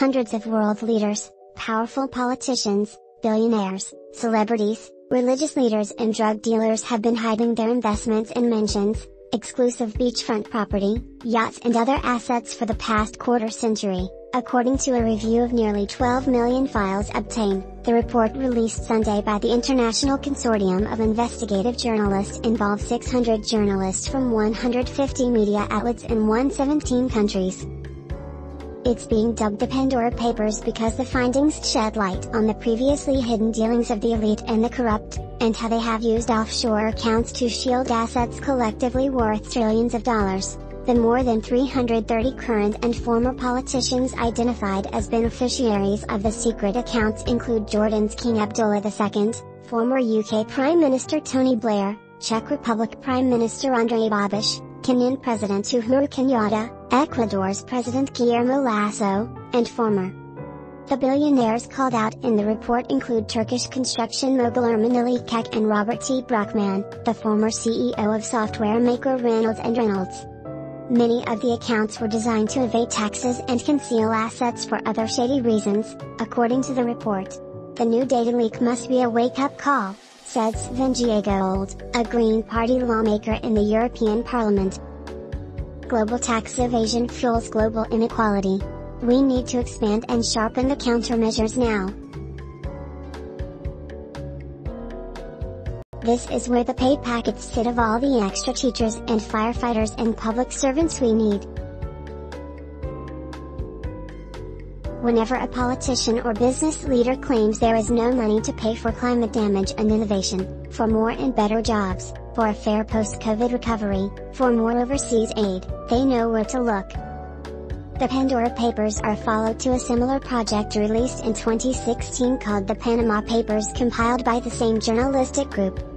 Hundreds of world leaders, powerful politicians, billionaires, celebrities, religious leaders and drug dealers have been hiding their investments in mansions, exclusive beachfront property, yachts and other assets for the past quarter century, according to a review of nearly 12 million files obtained, the report released Sunday by the International Consortium of Investigative Journalists involved 600 journalists from 150 media outlets in 117 countries. It's being dubbed the Pandora Papers because the findings shed light on the previously hidden dealings of the elite and the corrupt, and how they have used offshore accounts to shield assets collectively worth trillions of dollars. The more than 330 current and former politicians identified as beneficiaries of the secret accounts include Jordan's King Abdullah II, former UK Prime Minister Tony Blair, Czech Republic Prime Minister Andrej Babiš, Kenyan President Uhuru Kenyatta, Ecuador's President Guillermo Lasso, and former. The billionaires called out in the report include Turkish construction mogul Erman Ilicak and Robert T. Brockman, the former CEO of software maker Reynolds Reynolds. Many of the accounts were designed to evade taxes and conceal assets for other shady reasons, according to the report. The new data leak must be a wake-up call, said Sven Giegold, a Green Party lawmaker in the European Parliament. Global tax evasion fuels global inequality. We need to expand and sharpen the countermeasures now. This is where the pay packets sit of all the extra teachers and firefighters and public servants we need. Whenever a politician or business leader claims there is no money to pay for climate damage and innovation, for more and better jobs, for a fair post-COVID recovery, for more overseas aid, they know where to look. The Pandora Papers are followed to a similar project released in 2016 called the Panama Papers compiled by the same journalistic group.